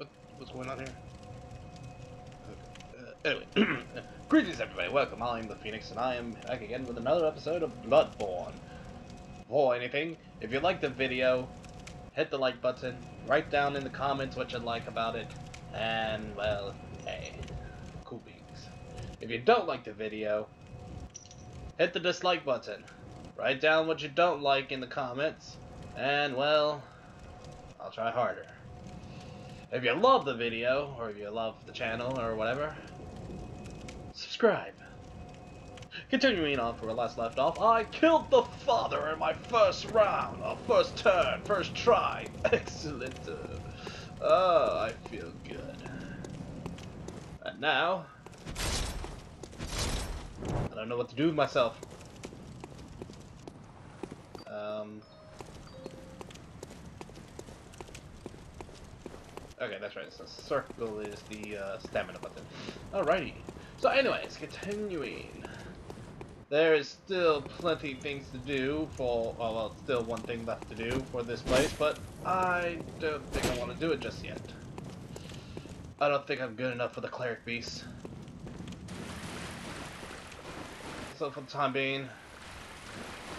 What, what's going on here? Uh, anyway, greetings everybody, welcome, I'm the Phoenix, and I am back again with another episode of Bloodborne. Before anything, if you liked the video, hit the like button, write down in the comments what you like about it, and, well, hey, cool beans. If you don't like the video, hit the dislike button, write down what you don't like in the comments, and, well, I'll try harder. If you love the video, or if you love the channel, or whatever, subscribe. Continuing on from where last left off, I killed the father in my first round, or first turn, first try. Excellent. Oh, I feel good. And now, I don't know what to do with myself. Um. Okay, that's right. So circle is the uh, stamina button. Alrighty. So anyways, continuing. There is still plenty things to do for, well, well, still one thing left to do for this place, but I don't think I want to do it just yet. I don't think I'm good enough for the cleric beast. So for the time being,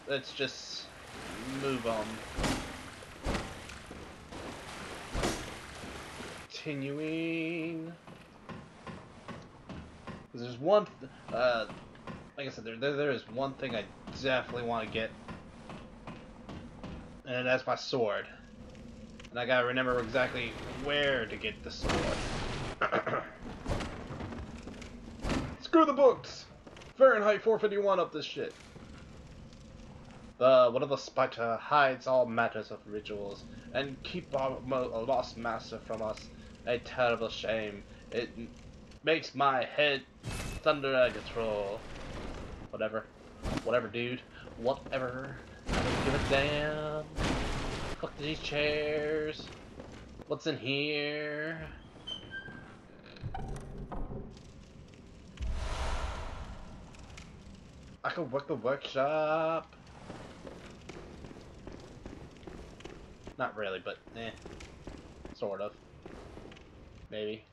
let's just move on. Continuing. Because there's one, uh, like I said, there, there, there is one thing I definitely want to get, and that's my sword. And I gotta remember exactly where to get the sword. Screw the books! Fahrenheit 451 up this shit. The one of the Spectre hides all matters of rituals and keep our lost master from us. A terrible shame. It makes my head thunder of control. Whatever. Whatever, dude. Whatever. I don't give a damn. Fuck these chairs. What's in here? I could work the workshop. Not really, but eh. Sort of. Maybe.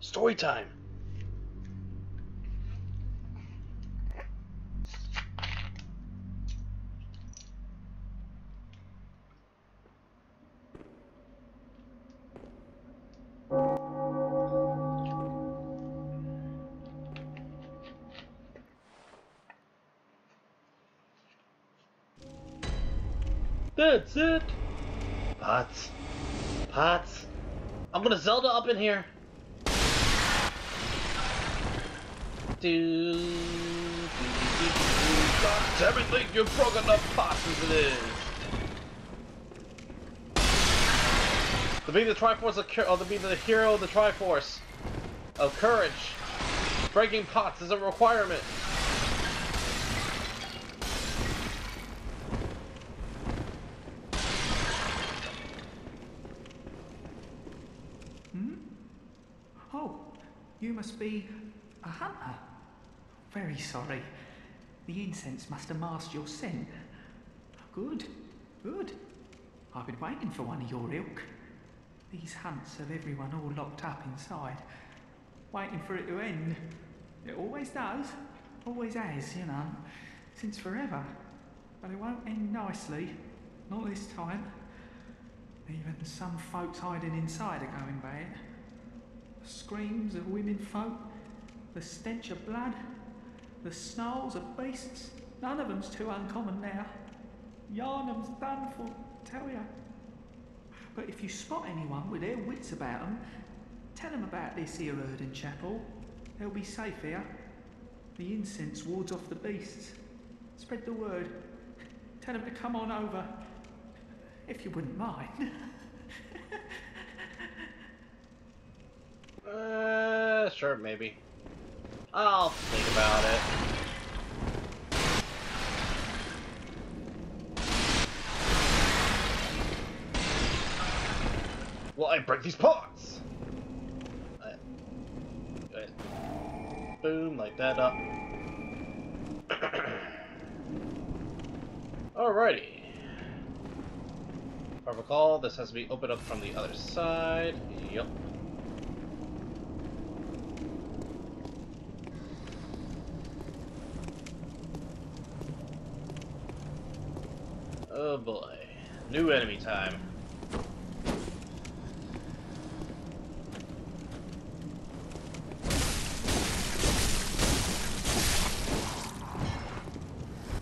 Story time. That's it. Pots. Pots. I'm gonna Zelda up in here. Do, do, do, do, damn you've broken up pots as it is. To be the Triforce of or to be the hero of the Triforce of courage, breaking pots is a requirement. Hmm? Oh, you must be a hunter. Very sorry. The incense must have masked your scent. Good, good. I've been waiting for one of your ilk. These hunts have everyone all locked up inside, waiting for it to end. It always does, always has, you know, since forever. But it won't end nicely, not this time. Even some folks hiding inside are going bad. Screams of women folk, the stench of blood, the snarls of beasts, none of them's too uncommon now. Yharnam's done for, tell ya. But if you spot anyone with their wits about 'em, tell 'em about this here Oedon Chapel. They'll be safe here. The incense wards off the beasts. Spread the word. Tell 'em to come on over. If you wouldn't mind. Uh, sure, maybe. I'll think about it. Well, I break these. Alright. Boom, like that up. Alrighty. If I recall, this has to be opened up from the other side. Yep. Oh boy. New enemy time.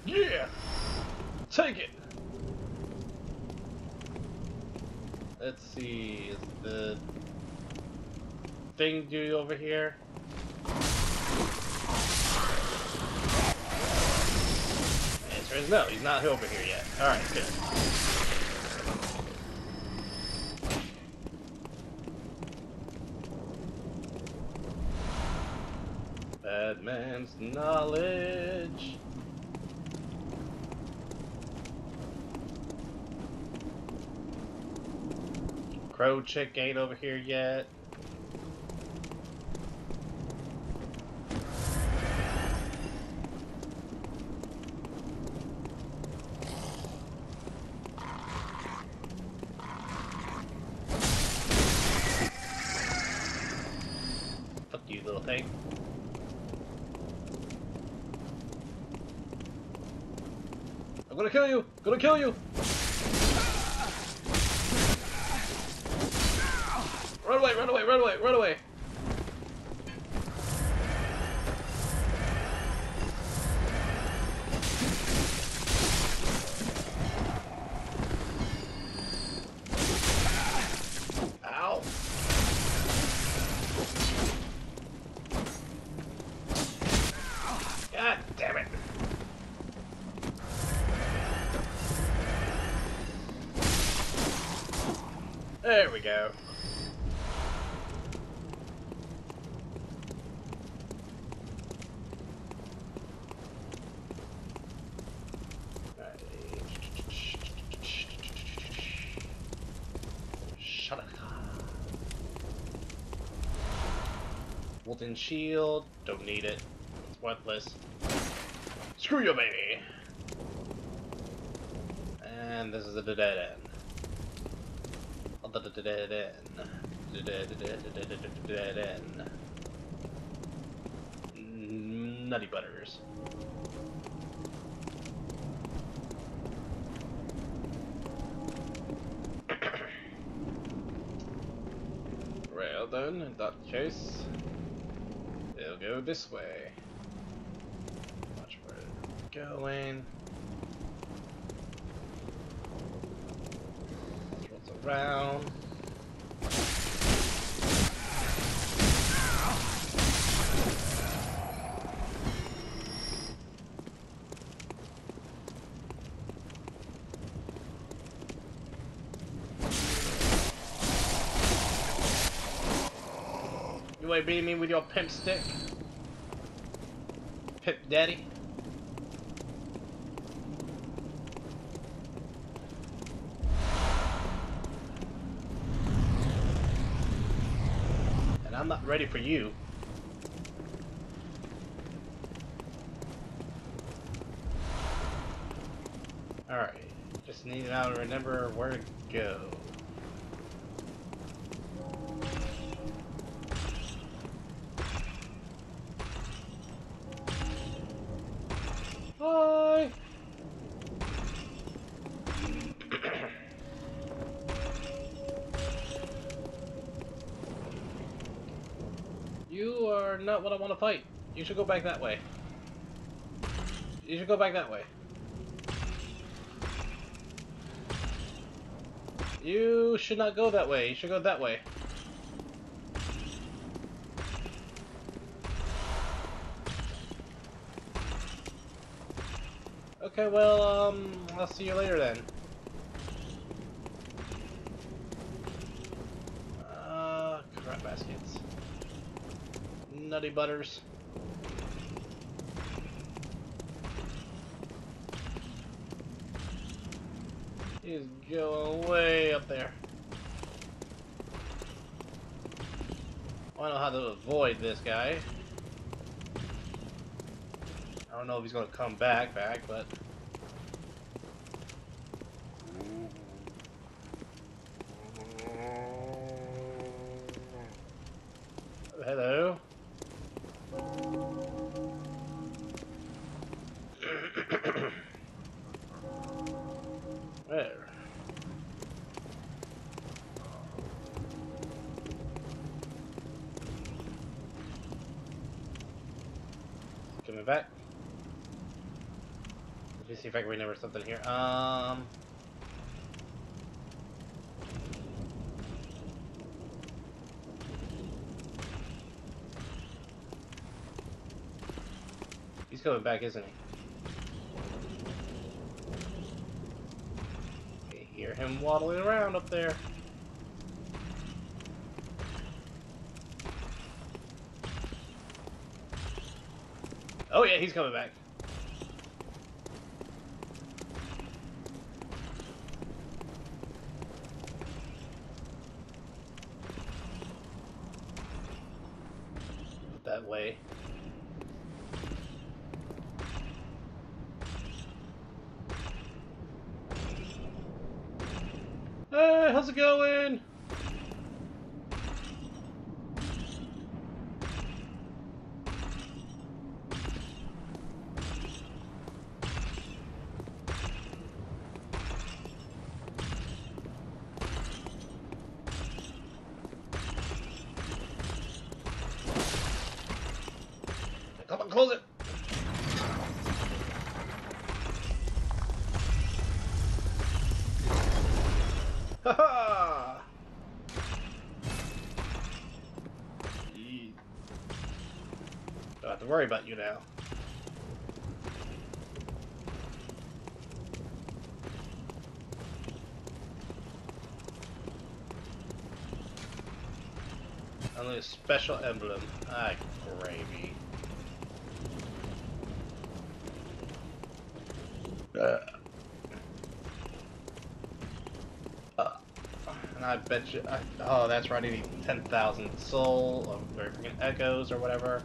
Yeah! Take it! Let's see, is the thing dude over here? No, he's not over here yet. Alright, good. Bad man's knowledge. Crow chick ain't over here yet. Fuck you, little thing. I'm gonna kill you! Molten shield, don't need it. It's worthless. Screw you, baby! And this is the dead end. The dead end. Dead, end. Mm, Nutty butters. Well then, in that case, go this way. Watch where it's going. Around. Beating me with your pimp stick? Pimp daddy? And I'm not ready for you. Alright, just need to remember where to go. Not what I want to fight. You should go back that way. You should go back that way. You should not go that way. You should go that way. Okay, well, um, I'll see you later then. nutty butters. He's going way up there. I don't know how to avoid this guy. I don't know if he's going to come back, back, but... if I can remember something here. Um. He's coming back, isn't he? I hear him waddling around up there. Oh yeah, he's coming back. That way. Hey, how's it going? Come on, close it. Ha! Don't have to worry about you now. Only a special emblem. Ah, gravy. Uh. Uh, and I bet you. I, oh, that's right. I need 10,000 soul or freaking echoes or whatever.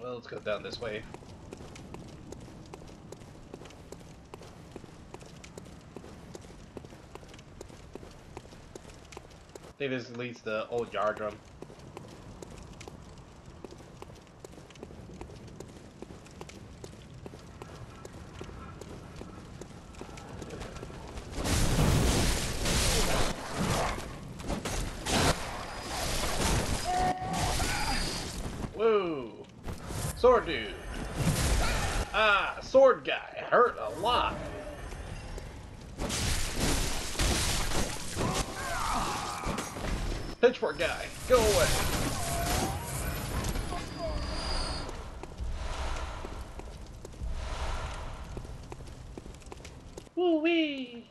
Well, let's go down this way. I think this leads to Old Yardrum. Whoa! Sword dude! Ah, sword guy! Hurt a lot! Pitchfork guy, go away! Woo wee!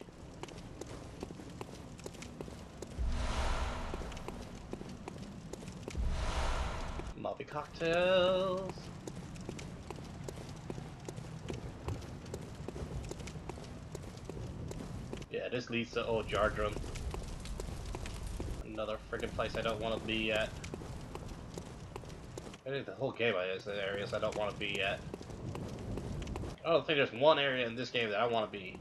Mobby cocktails. Yeah, this leads to Old Jardrum. Another freaking place I don't want to be at. I think the whole game is areas I don't want to be at. I don't think there's one area in this game that I want to be.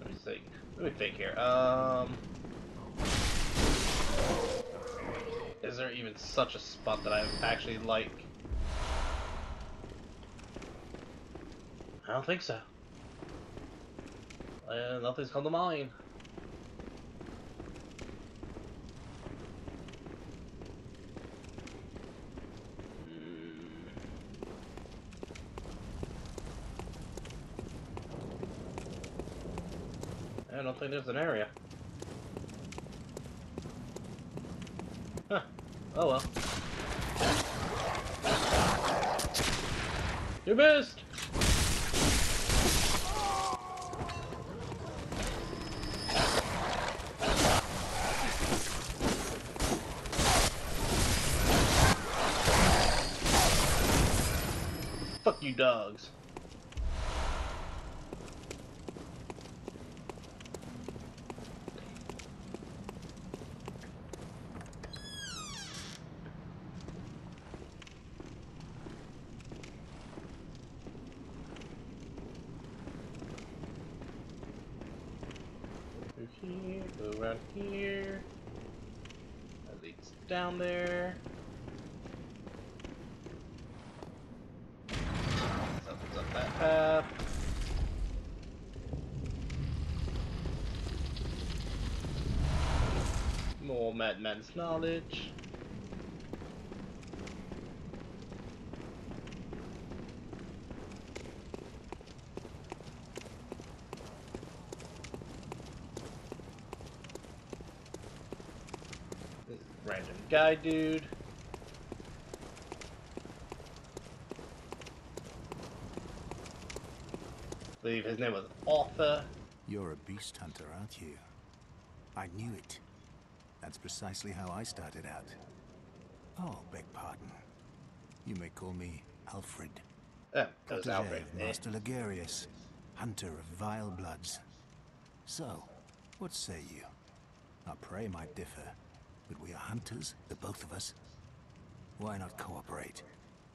Let me think. Let me think here. Um, is there even such a spot that I actually like? I don't think so. Uh, nothing's come to mind. I don't think there's an area. Oh well. You missed! Fuck you dogs. Madman's knowledge. Random guy dude. believe his name was Arthur. You're a beast hunter, aren't you? I knew it. That's precisely how I started out. Oh, beg pardon. You may call me Alfred. Oh, that was Alfred. Master Logarius, hunter of vile bloods. So, what say you? Our prey might differ, but we are hunters, the both of us. Why not cooperate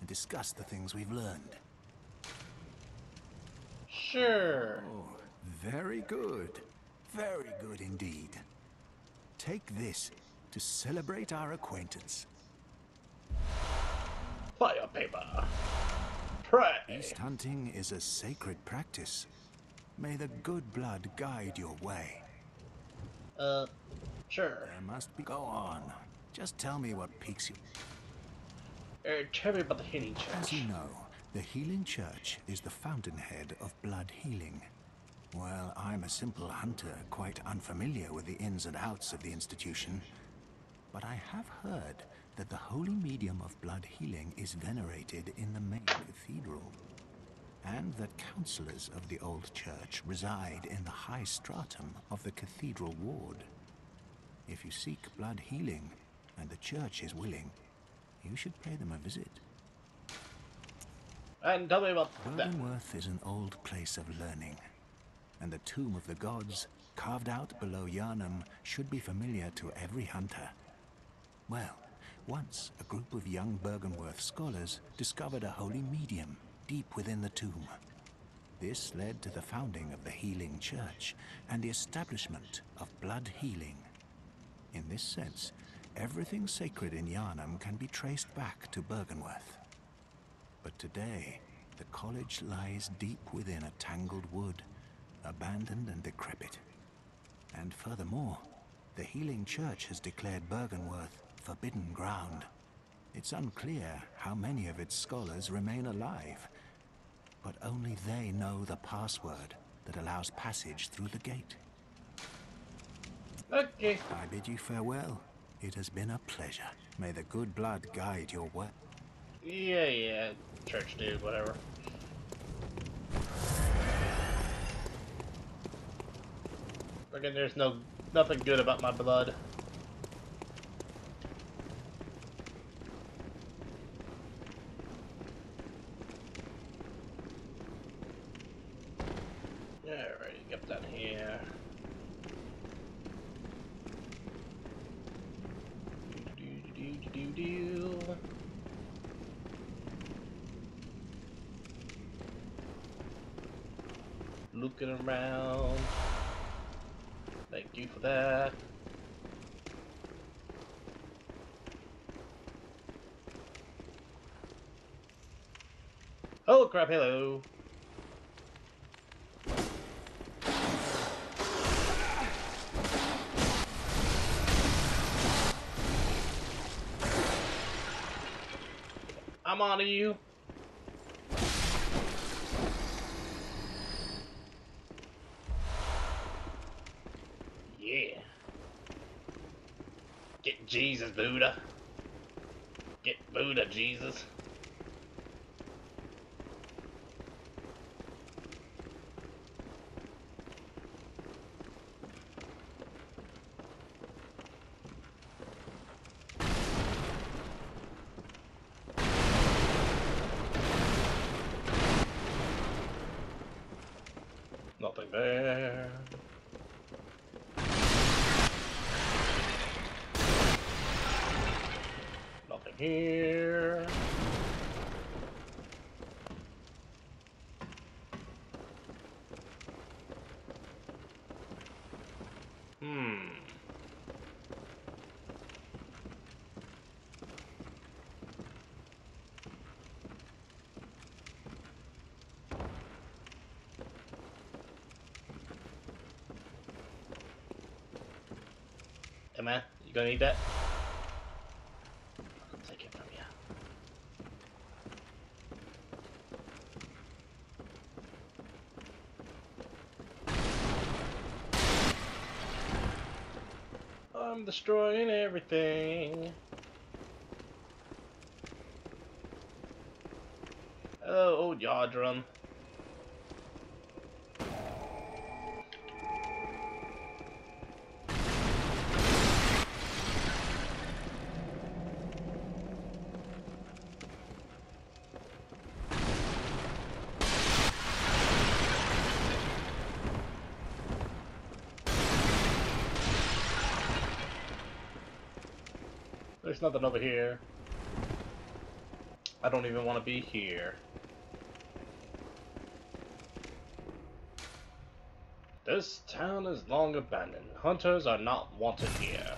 and discuss the things we've learned? Sure. Oh, very good. Very good indeed. Take this to celebrate our acquaintance. Fire paper. Pray. Beast hunting is a sacred practice. May the good blood guide your way. Uh, sure. There must be. Go on. Just tell me what piques you. Uh, tell me about the healing church. As you know, the Healing Church is the fountainhead of blood healing. Well, I'm a simple hunter, quite unfamiliar with the ins and outs of the institution. But I have heard that the holy medium of blood healing is venerated in the main cathedral, and that counselors of the old church reside in the high stratum of the cathedral ward. If you seek blood healing, and the church is willing, you should pay them a visit. And tell me about that. Is an old place of learning, and the Tomb of the Gods, carved out below Yharnam, should be familiar to every hunter. Well, once a group of young Byrgenwerth scholars discovered a holy medium deep within the tomb. This led to the founding of the Healing Church and the establishment of blood healing. In this sense, everything sacred in Yharnam can be traced back to Byrgenwerth. But today, the college lies deep within a tangled wood, abandoned and decrepit. And furthermore, the Healing Church has declared Byrgenwerth forbidden ground. It's unclear how many of its scholars remain alive, but only they know the password that allows passage through the gate. Okay. I bid you farewell. It has been a pleasure. May the good blood guide your way. Yeah, yeah. Church dude, whatever. Again, there's no nothing good about my blood. Alright, get that here. Do do do do do do. Looking around. Thank you for that. Oh crap, hello. I'm on to you. Yeah. Get Jesus, Buddha. Get Buddha, Jesus. Nothing there. Nothing here. Hmm. Hey gonna need that? I'll take it from you. I'm destroying everything. Hello, old Yardrum. Nothing over here. I don't even want to be here. This town is long abandoned. Hunters are not wanted here.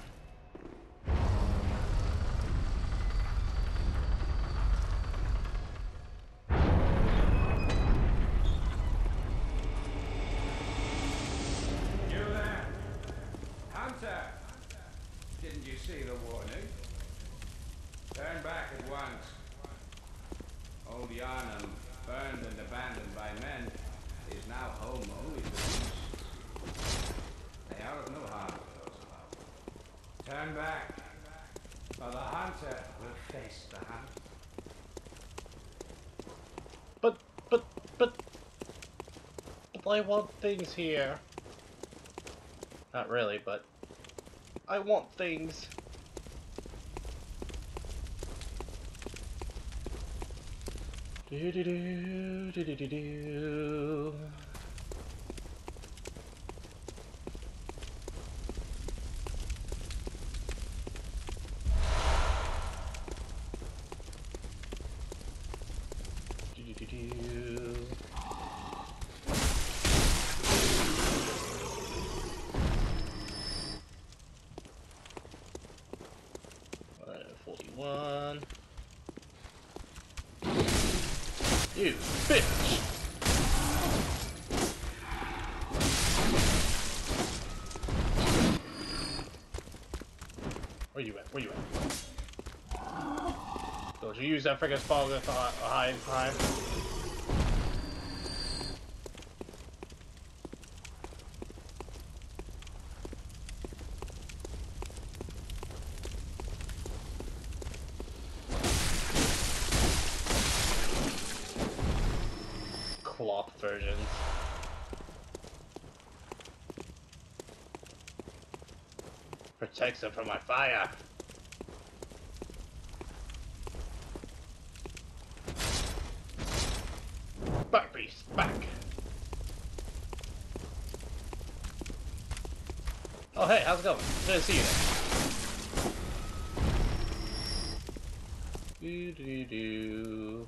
You there? Hunter! Didn't you see the warning? Turn back at once. Old Yharnam, burned and abandoned by men, is now home only to beasts. They are of no harm to those about. Turn back, or the hunter will face the hunt. But, but, but, but I want things here. Not really, but I want things. Do do do do do do do do do do. Uh, Forty-one. You bitch! Where you at? Don't you use that freaking spell to hide time? Cloth versions. Protects them from my fire. Back. Oh hey, how's it going? Good to see you. Do do do.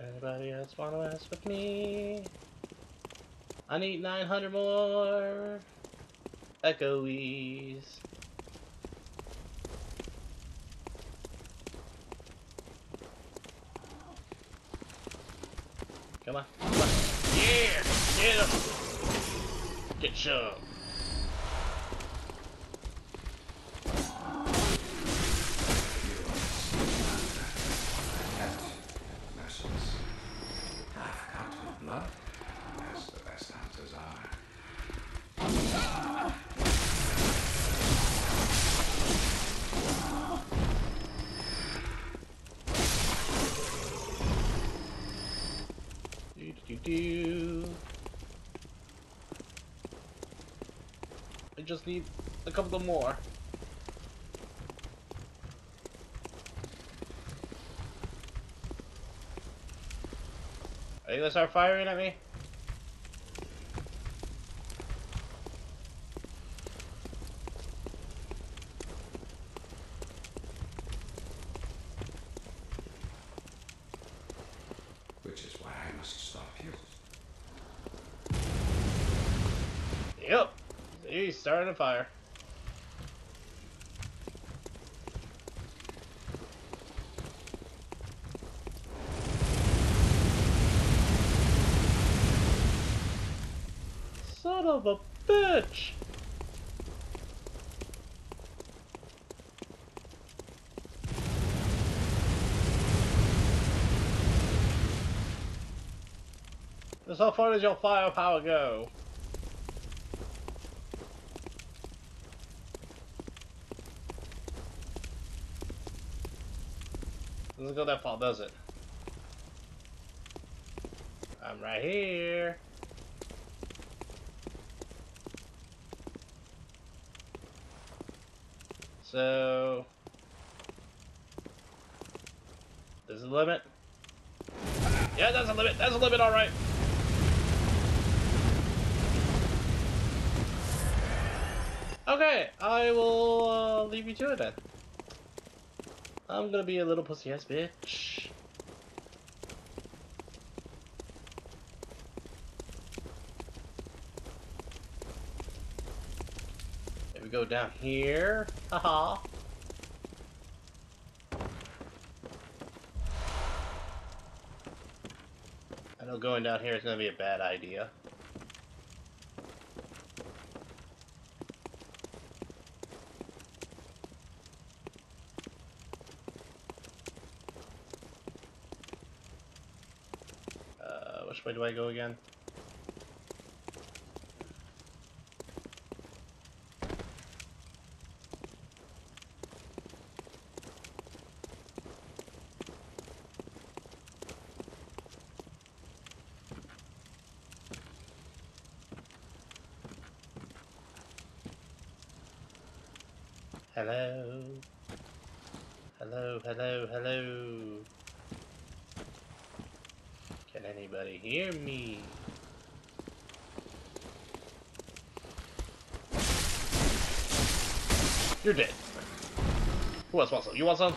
Anybody else want to mess with me? I need 900 more echoes. Come on, come on. Yeah! Get him! Get shoved. Merciless. I've got your blood, as the best hunters are. Do do do do. I just need a couple more. Are gonna start firing at me? Which is why I must stop you. Yep. He's starting a fire. Son of a bitch! Just far does your firepower go? Doesn't go that far, does it? I'm right here. So, there's a limit. Yeah, that's a limit. That's a limit. All right. Okay, I will uh, leave you to it then. I'm gonna be a little pussy ass bitch. If we go down here, haha. I know going down here is gonna be a bad idea. Uh, which way do I go again? Hello. Hello, hello, hello. Can anybody hear me? You're dead. Who else wants some? You want some?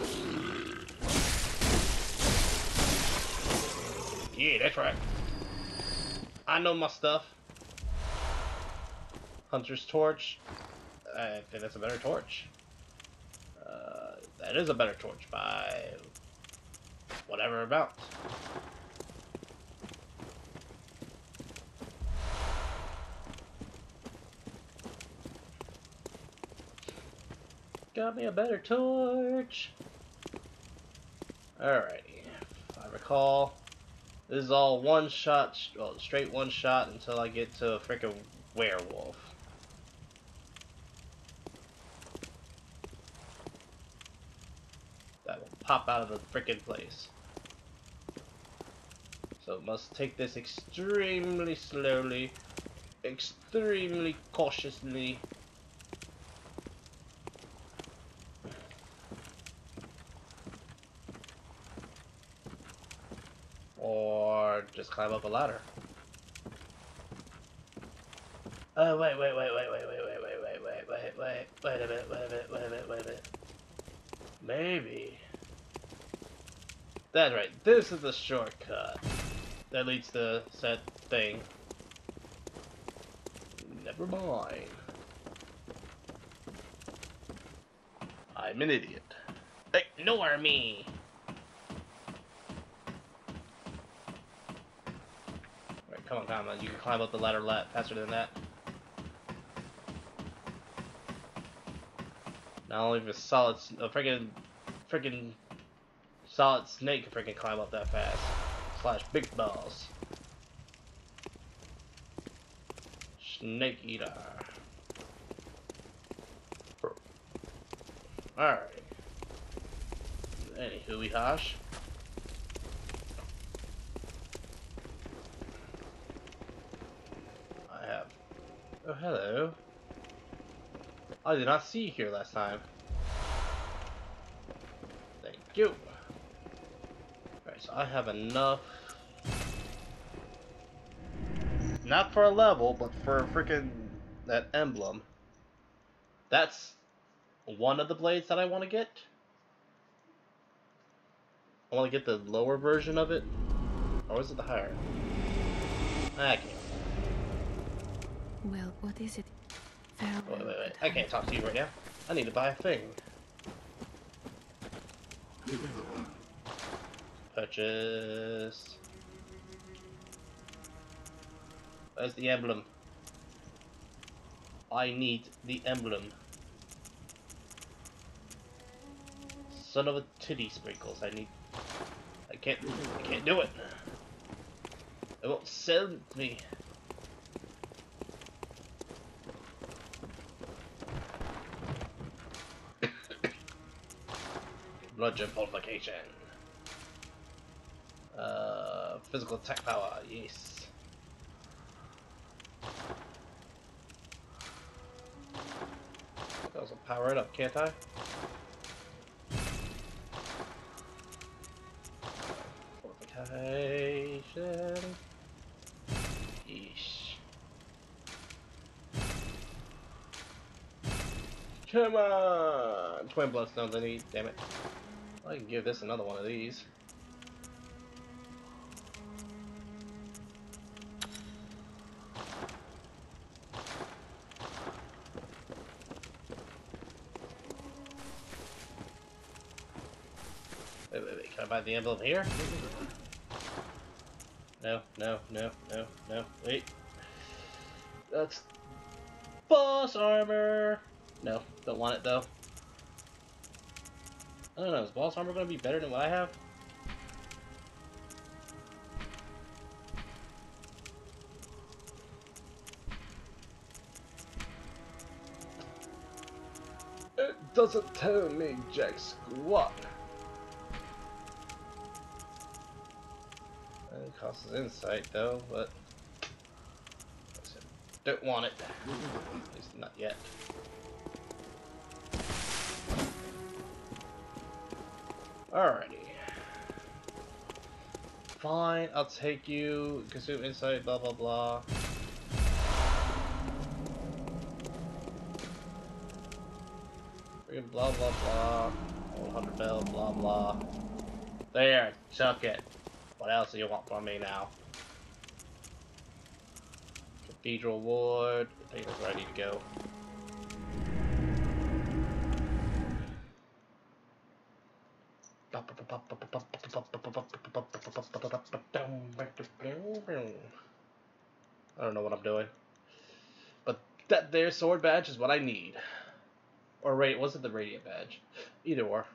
Yeah, that's right. I know my stuff. Hunter's torch. Uh, I think that's a better torch. That is a better torch by whatever amount. Got me a better torch. Alrighty. If I recall, this is all one shot, well, straight one shot until I get to a freaking werewolf. That will pop out of the freaking place. So must take this extremely slowly, extremely cautiously. Or just climb up a ladder. Oh wait, wait, wait, wait, wait, wait, wait, wait, wait, wait, wait, wait, wait a minute, wait a minute, wait a minute, wait a minute. Maybe. That's right, this is the shortcut that leads to said thing. Never mind. I'm an idiot. Ignore me! Right, come on, come on. You can climb up the ladder la faster than that. Not only the solid, a freaking, freaking solid snake can freaking climb up that fast. Slash big balls. Snake eater. Alright. Anywho, we hash. I have. Oh, hello. I did not see you here last time. Thank you. Alright, so I have enough. Not for a level, but for a freaking that emblem. That's one of the blades that I want to get. I want to get the lower version of it. Or is it the higher? I can't. Well, what is it? Farewell, Wait, wait, wait. I can't talk to you right now. I need to buy a thing. Purchase. Where's the emblem? I need the emblem. Son of a titty sprinkles. I need. I can't. I can't do it. It won't sell me. Bludgeon fortification. Uh, physical attack power, yes. I also power it up, can't I? Fortification. Yeesh. Come on! Twin bloodstones I need, damn it. I can give this another one of these. The emblem here? No, no, no, no, no. Wait. That's boss armor. No, don't want it though. I don't know. Is boss armor gonna be better than what I have? It doesn't tell me jack squat. It costs insight though, but don't want it. At least not yet. Alrighty. Fine, I'll take you. Consume insight, blah blah blah. Blah blah blah. 100 bell, blah blah. There, chuck it. Else do you want from me now? Cathedral Ward. I think to go. I don't know what I'm doing. But that there sword badge is what I need. Or wait, was it the radiant badge? Either or.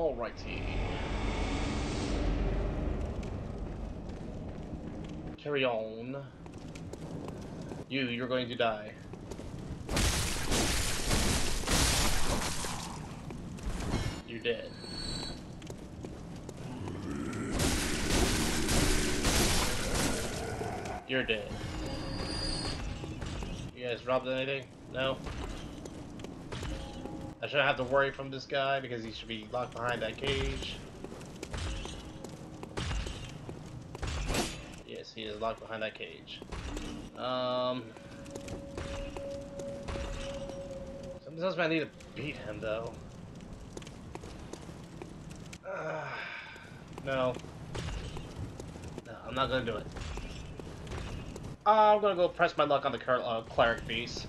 Alrighty. Carry on. You, you're going to die. You're dead. You're dead. You guys robbed anything? No? Shouldn't have to worry from this guy because he should be locked behind that cage. Yes, he is locked behind that cage. Um. Something I need to beat him though. Uh, no. No, I'm not gonna do it. I'm gonna go press my luck on the uh, cleric beast.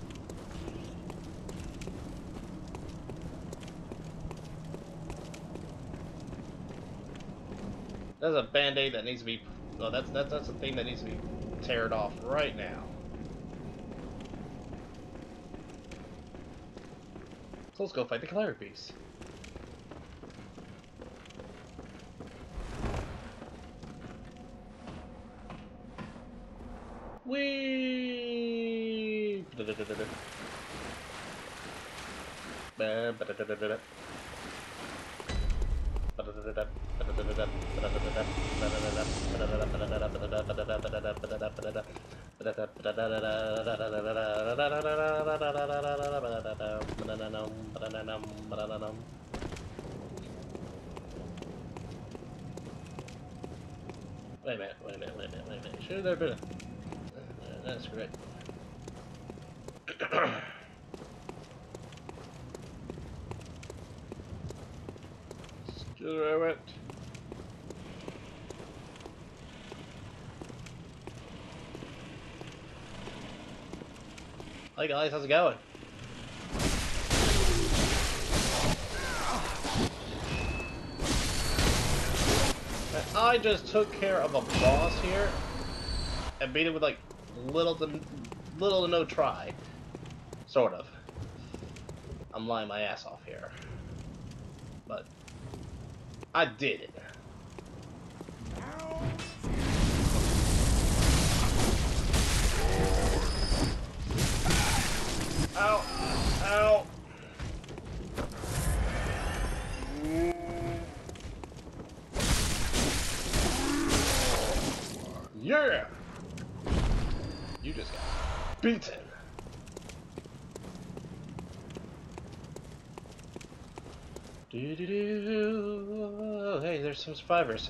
There's a band-aid that needs to be. Oh, that's that's that's a thing that needs to be teared off right now. So let's go fight the cleric beast. Wait a minute, wait a minute, wait a minute, wait a minute. Should there have been a... Uh, That's great. Still where I went. Hi guys, how's it going? I just took care of a boss here and beat it with like little to little to no try. Sort of. I'm lying my ass off here. But I did it. Ow! Ow! Survivors.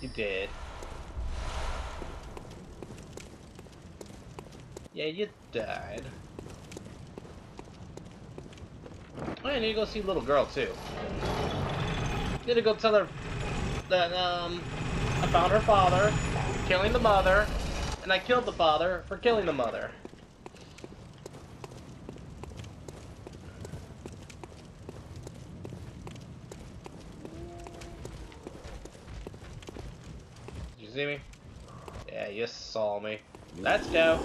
you did. Yeah, you died. I need to go see little girl too. Need to go tell her that um found her father, killing the mother, and I killed the father for killing the mother. Did you see me? Yeah, you saw me. Let's go.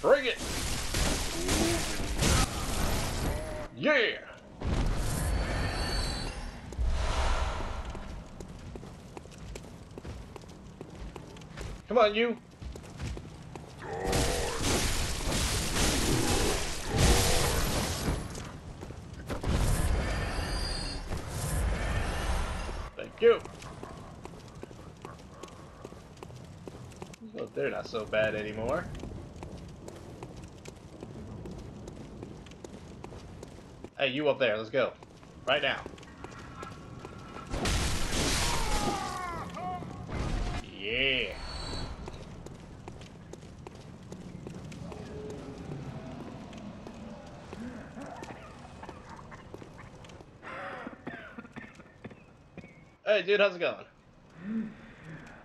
Bring it! Yeah! Come on, you! Thank you! Well, they're not so bad anymore. Hey, you up there, let's go. Right now. Yeah. Hey, dude, how's it going?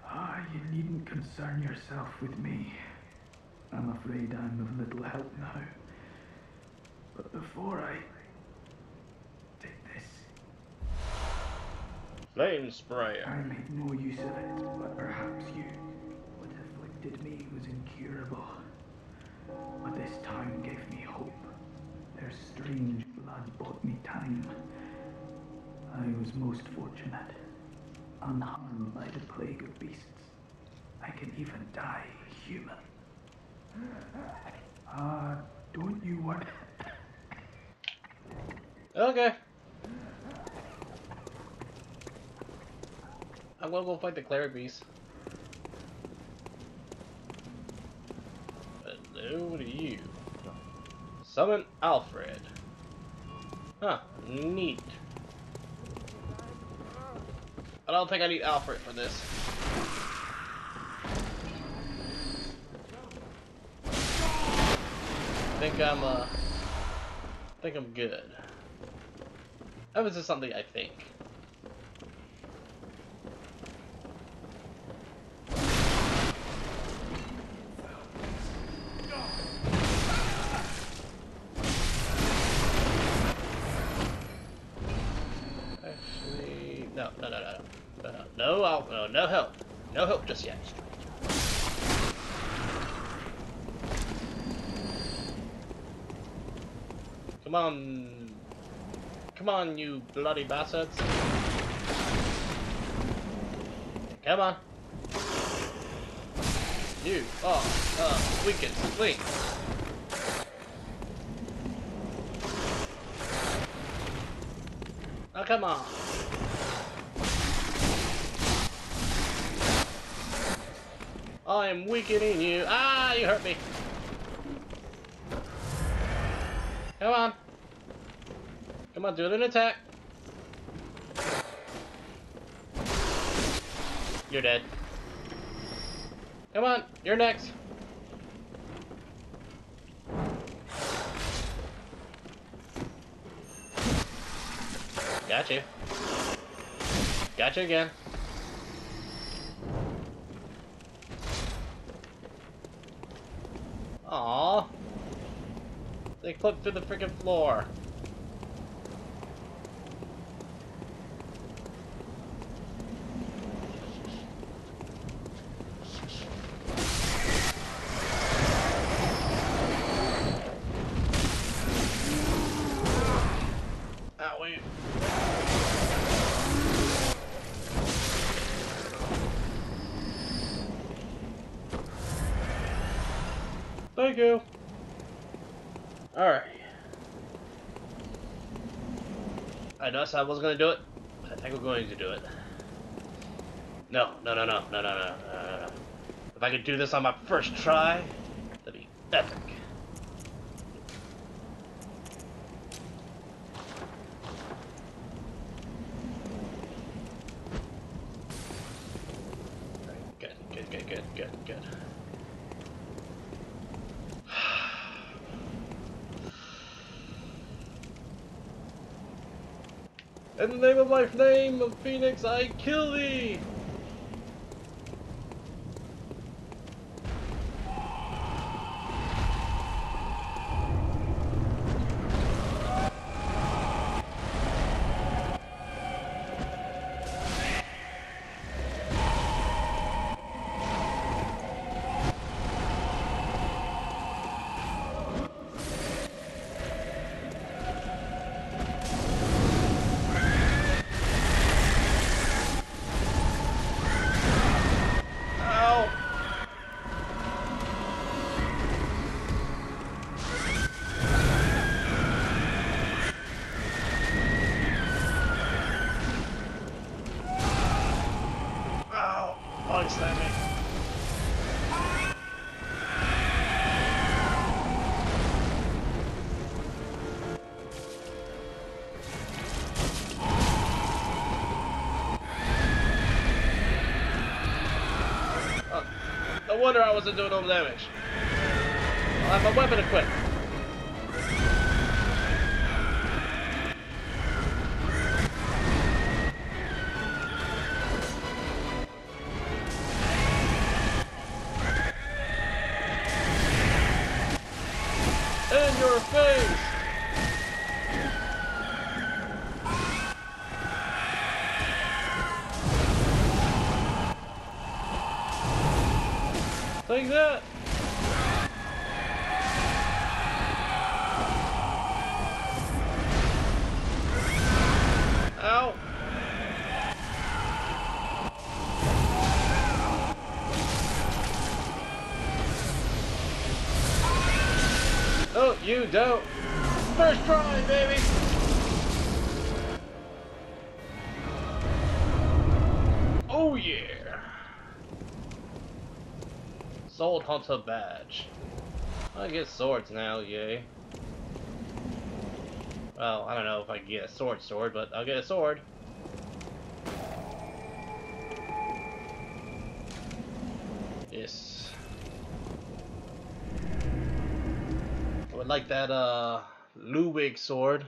Ah, you needn't concern yourself with me. I'm afraid I'm of little help now. But before I take this, Flame sprayer. I made no use of it, but perhaps you. What afflicted me was incurable. But this town gave me hope. Their strange blood bought me time. I was most fortunate, unharmed by the plague of beasts. I can even die human. Ah, don't you want? Okay. I'm gonna go fight the cleric beast. Hello to you. Summon Alfred. Huh, neat. I don't think I need Alfred for this. I think I'm, uh, I think I'm good. That was just something I think. No, help, no help just yet. Come on, come on, you bloody bastards! Come on. You are weak and swing. Oh, come on. I am weakening you. Ah, you hurt me. Come on. Come on, do an attack. You're dead. Come on, you're next. Got you. Got you again. They through the freaking floor. Thank you. Alright. I know I wasn't gonna do it, but I think we're going to do it. No, no, no, no, no, no, no, no, no, no. If I could do this on my first try, that'd be epic. Good, good, good, good, good, good. In the my name of Phoenix, I kill thee! I wasn't doing no damage. I have my weapon equipped. Hunter badge. I get swords now, yay. Well, I don't know if I can get a sword sword, but I'll get a sword. Yes. I would like that, uh, Ludwig sword.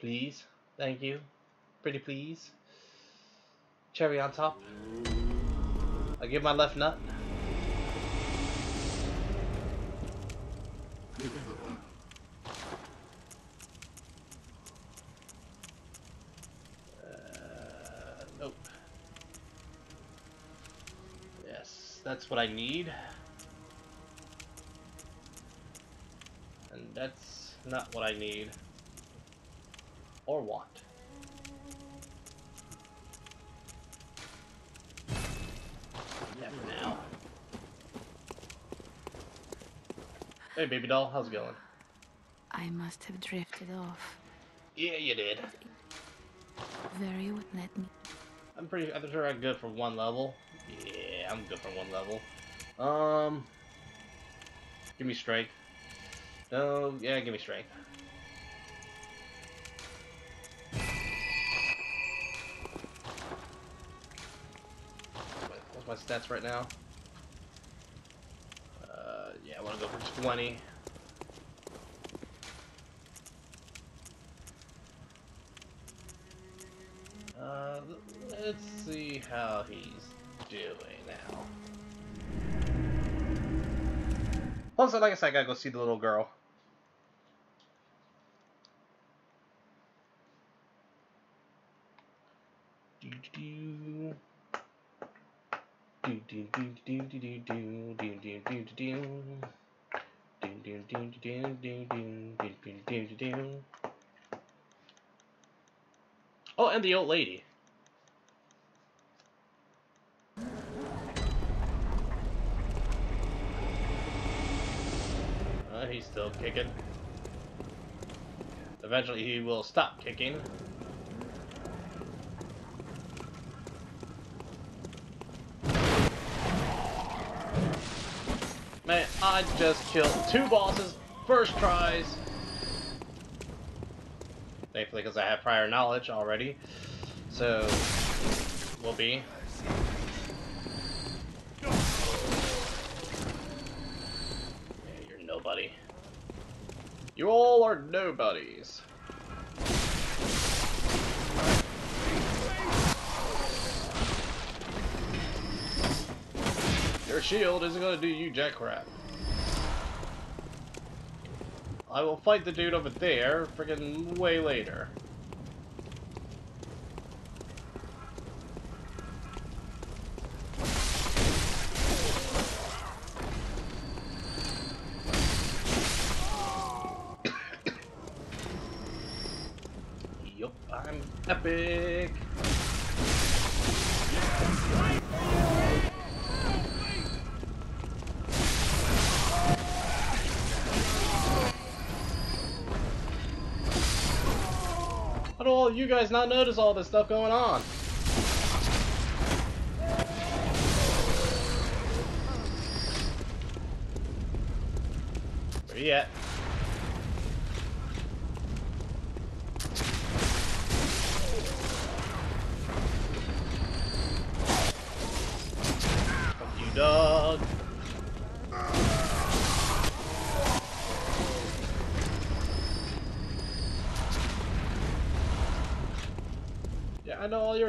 Please. Thank you. Pretty please. Cherry on top. I give my left nut. Uh, nope. Yes, that's what I need. And that's not what I need. Or want. Yeah, now. Hey, baby doll, how's it going? I must have drifted off. Yeah, you did. Very would let me. I'm pretty. I'm sure I'm good for one level. Yeah, I'm good for one level. Um, give me strength. No, yeah, give me strength. What's my stats right now? Uh, yeah, I want to go for 20. Uh, let's see how he's doing now. Also, like I said, I gotta go see the little girl. Do-do-do. Do-do-do-do-do-do-do-do-do-do-do. Do-do-do-do-do-do-do-do-do-do. Oh, and the old lady. Uh, he's still kicking. Eventually he will stop kicking. I just killed two bosses, first tries. Thankfully, because I have prior knowledge already. So, we'll be. Yeah, you're nobody. You all are nobodies. Your shield isn't gonna do you jack crap. I will fight the dude over there friggin' way later. You guys not notice all this stuff going on? Where you at?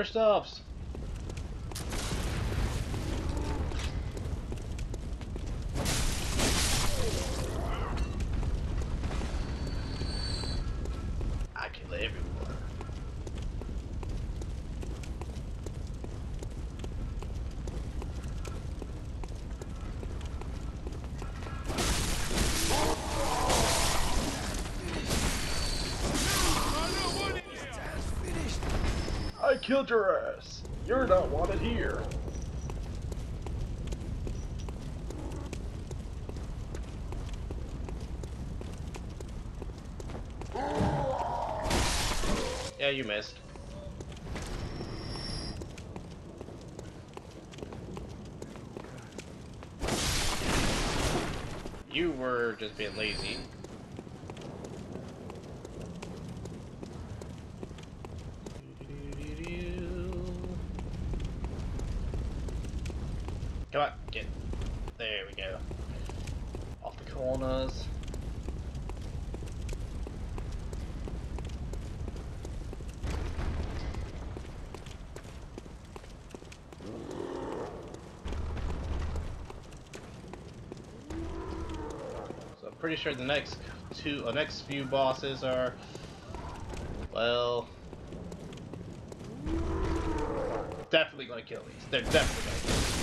stuff. Your ass. You're not wanted here. Yeah, you missed. You were just being lazy. Corners. So I'm pretty sure the next two, uh, next few bosses are, well, definitely gonna kill these. They're definitely gonna kill these.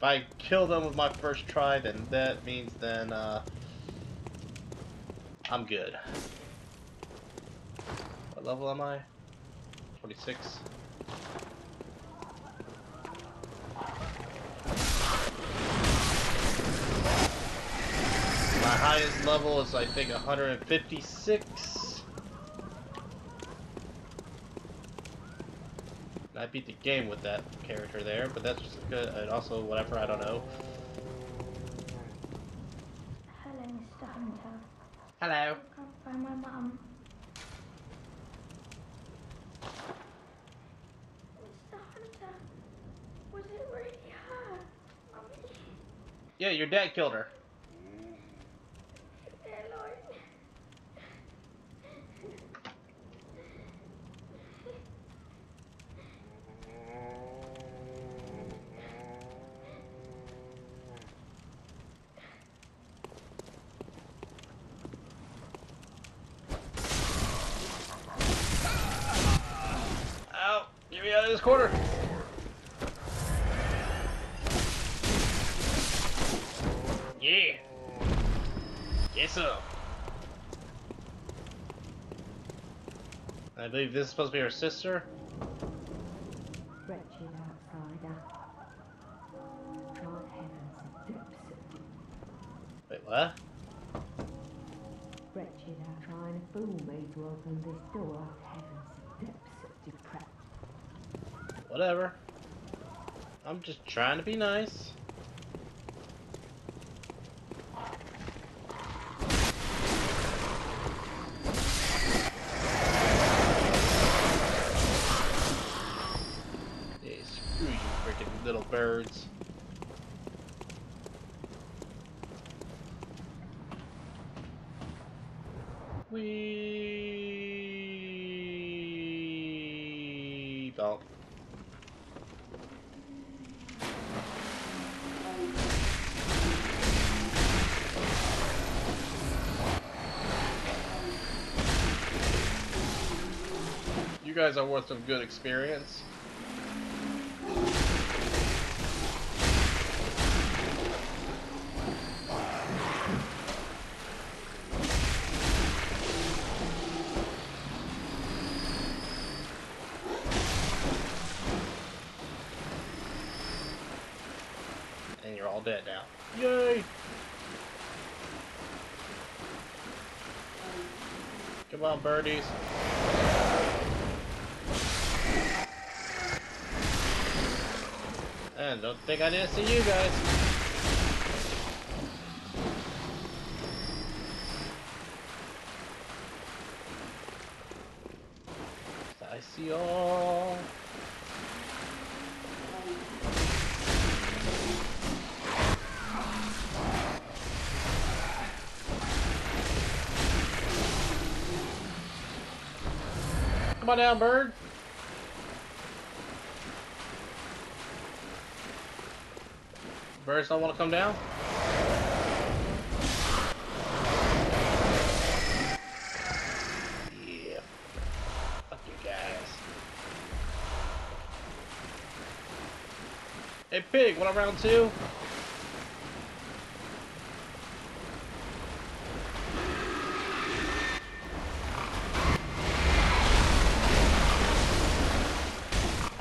If I kill them with my first try, then that means then uh, I'm good. What level am I? 26. My highest level is I think 156. Beat the game with that character there, but that's just good. And also whatever, I don't know. Hello, Mr. Hunter. Hello. I can't find my mum. Mr. Hunter, was it really her? Mummy, Yeah, your dad killed her. Eloy. Ow! Get me out of this corner! Yeah! Get some! I believe this is supposed to be her sister. Wretched outsider. Tried heaven's depths Wait, what? wretched out trying to fool me to open this door of heaven's depths of depravity. Whatever. I'm just trying to be nice. Yeah, screw you birds. We. You guys are worth some good experience. 30s. And don't think I didn't see you guys. On down, bird. Birds don't want to come down? Yeah. Fuck you guys. Hey pig, want to round two?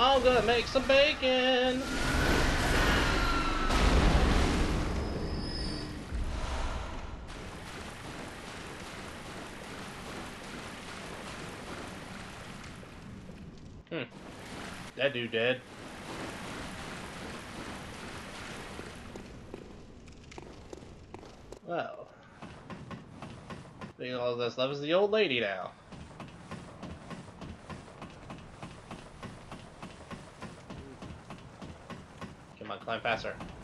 I'm gonna make some bacon. Hmm. That dude dead. Well. Think all that's left is the old lady now. Come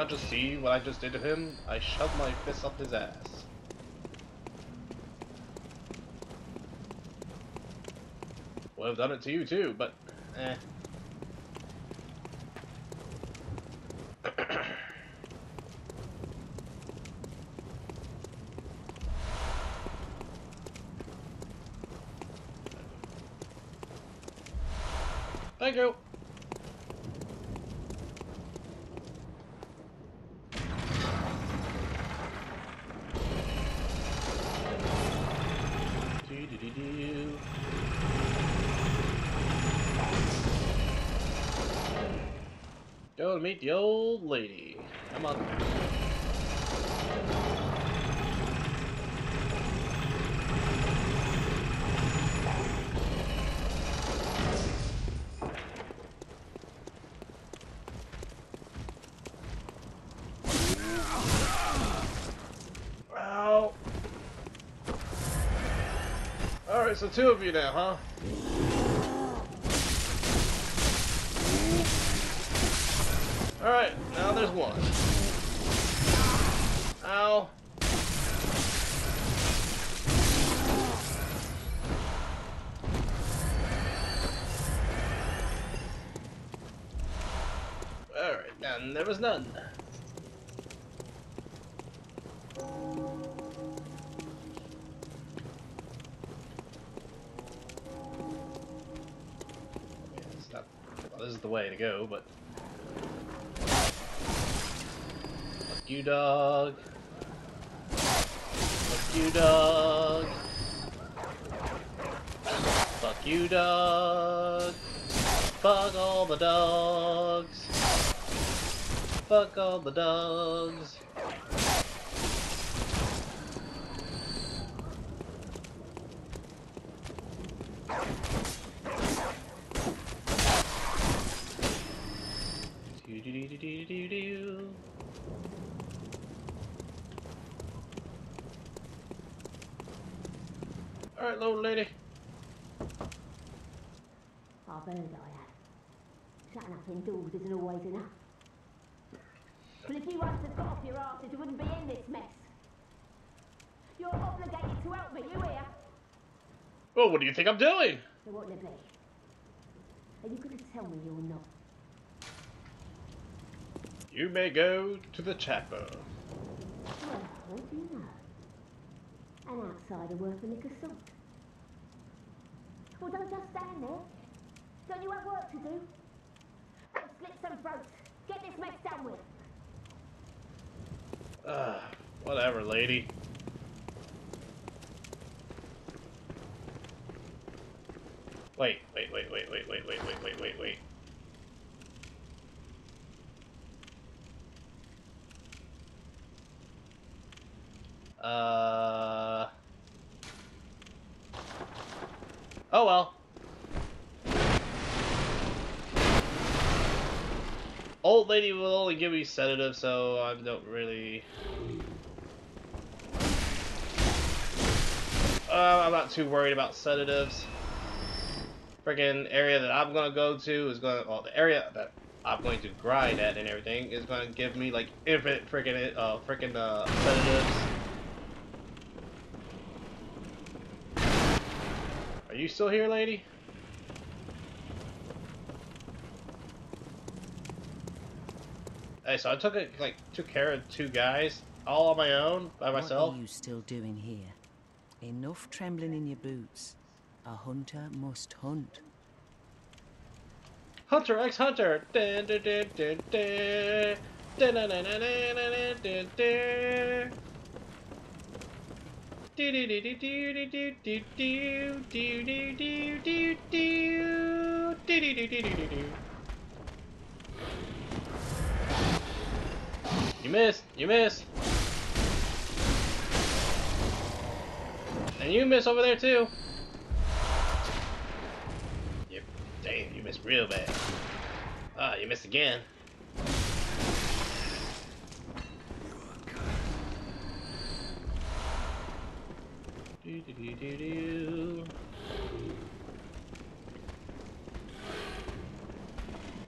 not just see what I just did to him? I shoved my fist up his ass. Would have done it to you too, but eh. Thank you. Do-do-do-do. Go to the old lady. Come on. Ow. Alright, so two of you now, huh? One. You, dog. Fuck you, dog. Fuck you, dog. Fuck all the dogs. Fuck all the dogs. Do do do do do do do. Little lady. I've heard I have. Shutting up indoors isn't always enough. Well, if you once had got off your asses, you wouldn't be in this mess. You're obligated to help me, you hear? Well, what do you think I'm doing? So what will it be? Are you going to tell me you're not? You may go to the chapel. Well, what do you know? An outsider worth a lick of salt. Well, don't just stand there. Don't you have work to do? Go slit some throats. Get this mess done with. Ah, whatever, lady. Wait, wait, wait, wait, wait, wait, wait, wait, wait, wait, wait. Uh. Oh well. Old lady will only give me sedative, so I don't really. Uh, I'm not too worried about sedatives. Freaking area that I'm gonna go to is gonna, well, the area that I'm going to grind at and everything is gonna give me like infinite freaking, uh, freaking uh, sedatives. Are you still here, lady? Hey, so I took it like took care of two guys all on my own by myself. What are you still doing here? Enough trembling in your boots. A hunter must hunt. Hunter x Hunter. Dun, dun, dun, You missed. You missed. And you miss over there too. Yep. Damn, you missed real bad. Ah, you missed again. Do, do, do, do, do.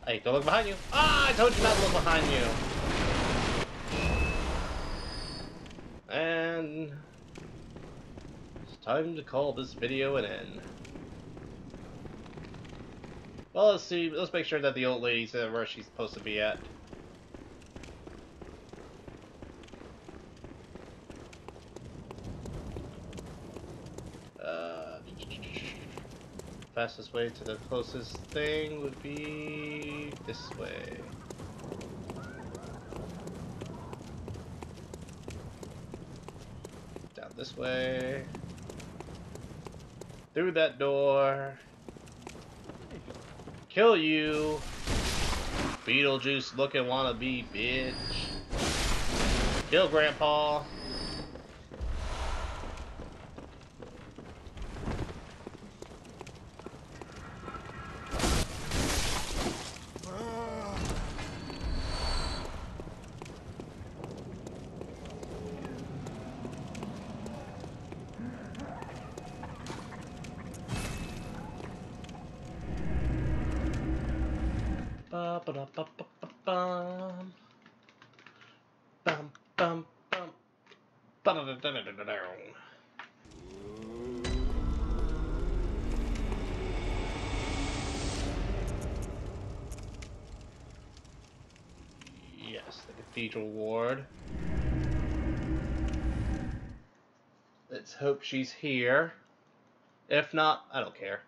Hey, don't look behind you. Ah, I told you not to look behind you. And it's time to call this video an end. Well, let's see. Let's make sure that the old lady's uh, where she's supposed to be at. Uh, fastest way to the closest thing would be this way. Down this way. Through that door. Kill you. Beetlejuice looking wannabe bitch. Kill Grandpa. Bum. Bum bum bum. Da da. Yes, the cathedral ward. Let's hope she's here. If not, I don't care.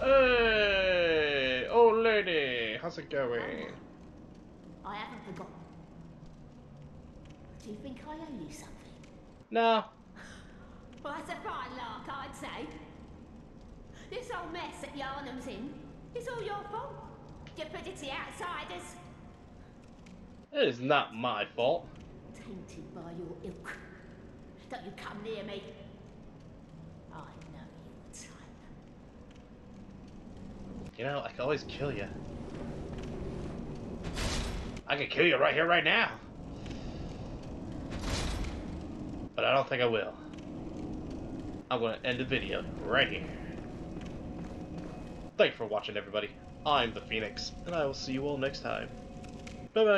Hey, old lady, how's it going? I haven't forgotten. Do you think I owe you something? No, Well, that's a fine lark, I'd say. This whole mess that Yharnam's in is all your fault. You put it Stupidity outsiders, it is not my fault. tainted by your ilk. Don't you come near me. I know your type. You know, I can always kill you. I could kill you right here, right now. But I don't think I will. I'm going to end the video right here. Thanks for watching, everybody. I'm the Phoenix, and I will see you all next time. Bye bye.